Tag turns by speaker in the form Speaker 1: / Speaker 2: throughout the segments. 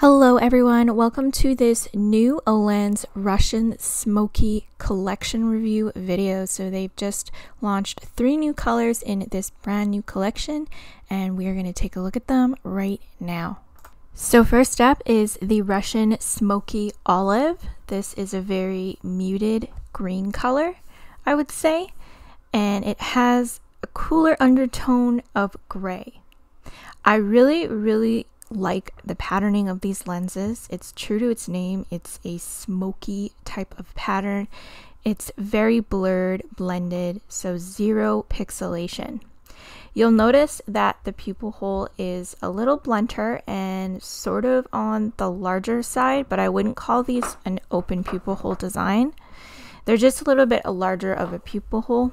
Speaker 1: Hello everyone, welcome to this new Olens Russian Smoky collection review video. So they've just launched three new colors in this brand new collection and we are going to take a look at them right now. So first up is the Russian Smoky Olive. This is a very muted green color, I would say, and it has a cooler undertone of gray. I really, really like the patterning of these lenses. It's true to its name, it's a smoky type of pattern. It's very blurred, blended, so zero pixelation. You'll notice that the pupil hole is a little blunter and sort of on the larger side, but I wouldn't call these an open pupil hole design. They're just a little bit larger of a pupil hole.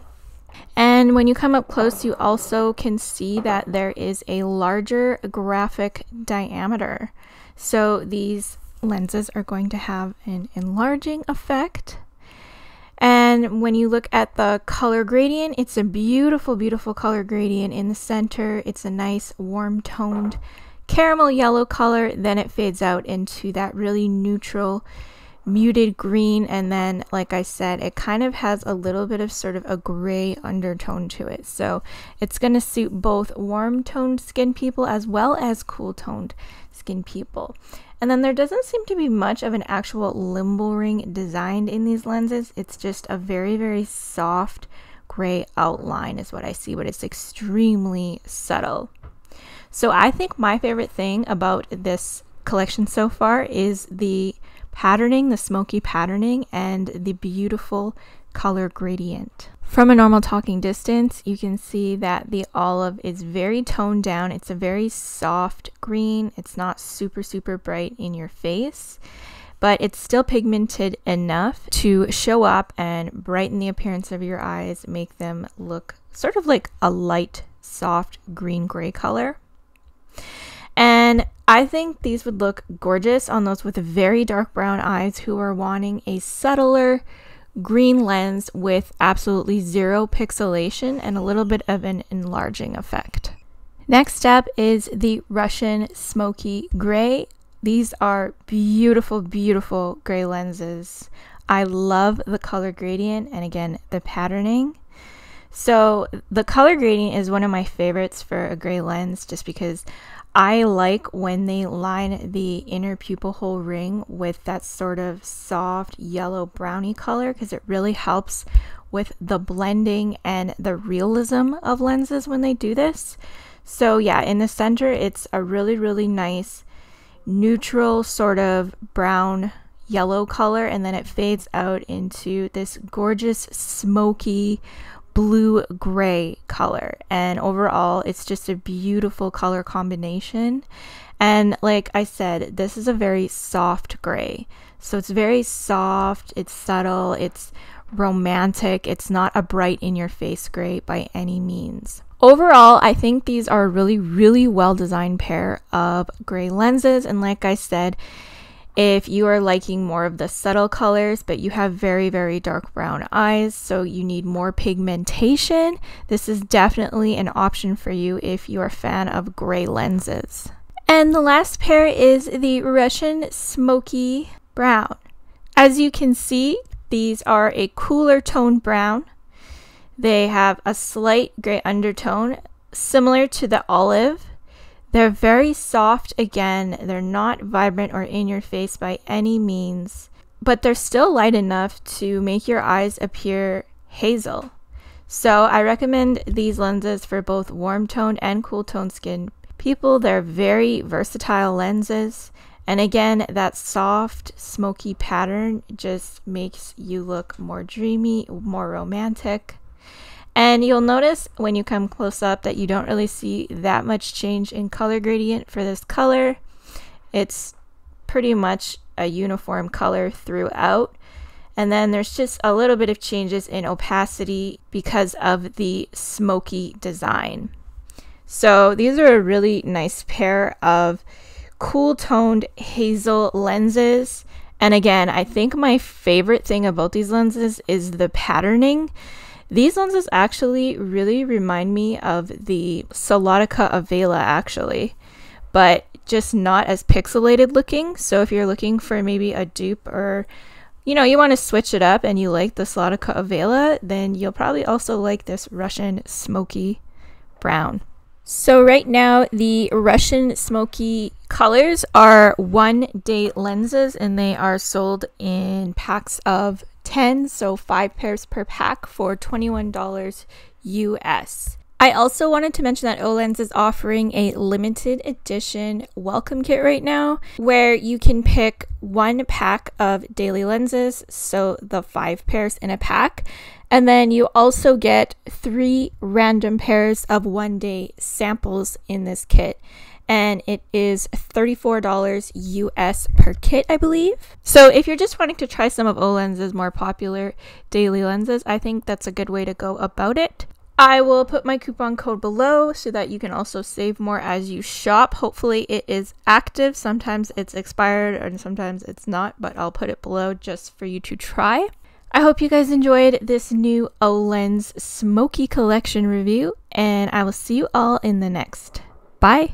Speaker 1: And when you come up close, you also can see that there is a larger graphic diameter. So these lenses are going to have an enlarging effect. And when you look at the color gradient, it's a beautiful, beautiful color gradient in the center. It's a nice warm toned caramel yellow color. Then it fades out into that really neutral muted green and then like I said it kind of has a little bit of sort of a gray undertone to it. So it's going to suit both warm toned skin people as well as cool toned skin people. And then there doesn't seem to be much of an actual limbal ring designed in these lenses. It's just a very very soft gray outline is what I see but it's extremely subtle. So I think my favorite thing about this collection so far is the patterning, the smoky patterning, and the beautiful color gradient. From a normal talking distance, you can see that the olive is very toned down. It's a very soft green. It's not super, super bright in your face, but it's still pigmented enough to show up and brighten the appearance of your eyes, make them look sort of like a light, soft green gray color. And I think these would look gorgeous on those with very dark brown eyes who are wanting a subtler green lens with absolutely zero pixelation and a little bit of an enlarging effect. Next up is the Russian Smoky Gray. These are beautiful, beautiful gray lenses. I love the color gradient and again, the patterning. So the color gradient is one of my favorites for a gray lens just because I like when they line the inner pupil hole ring with that sort of soft yellow brownie color because it really helps with the blending and the realism of lenses when they do this. So yeah, in the center, it's a really, really nice neutral sort of brown yellow color and then it fades out into this gorgeous smoky blue gray color. And overall, it's just a beautiful color combination. And like I said, this is a very soft gray. So it's very soft, it's subtle, it's romantic, it's not a bright in your face gray by any means. Overall, I think these are a really, really well designed pair of gray lenses. And like I said, if you are liking more of the subtle colors, but you have very, very dark brown eyes, so you need more pigmentation, this is definitely an option for you if you're a fan of gray lenses. And the last pair is the Russian Smoky Brown. As you can see, these are a cooler toned brown. They have a slight gray undertone, similar to the olive they're very soft again. They're not vibrant or in your face by any means, but they're still light enough to make your eyes appear hazel. So I recommend these lenses for both warm toned and cool toned skin people. They're very versatile lenses. And again, that soft, smoky pattern just makes you look more dreamy, more romantic. And you'll notice when you come close up that you don't really see that much change in color gradient for this color. It's pretty much a uniform color throughout. And then there's just a little bit of changes in opacity because of the smoky design. So these are a really nice pair of cool toned hazel lenses. And again, I think my favorite thing about these lenses is the patterning. These lenses actually really remind me of the Solotica Avela actually, but just not as pixelated looking. So if you're looking for maybe a dupe or you know, you want to switch it up and you like the Solotica Avela, then you'll probably also like this Russian Smoky Brown. So right now the Russian Smoky colors are one day lenses and they are sold in packs of 10, so 5 pairs per pack for $21 US. I also wanted to mention that Olens is offering a limited edition welcome kit right now where you can pick one pack of daily lenses, so the five pairs in a pack, and then you also get three random pairs of one day samples in this kit. And it is $34 US per kit, I believe. So, if you're just wanting to try some of Olens's more popular daily lenses, I think that's a good way to go about it. I will put my coupon code below so that you can also save more as you shop. Hopefully, it is active. Sometimes it's expired and sometimes it's not, but I'll put it below just for you to try. I hope you guys enjoyed this new Olens Smoky Collection review, and I will see you all in the next. Bye!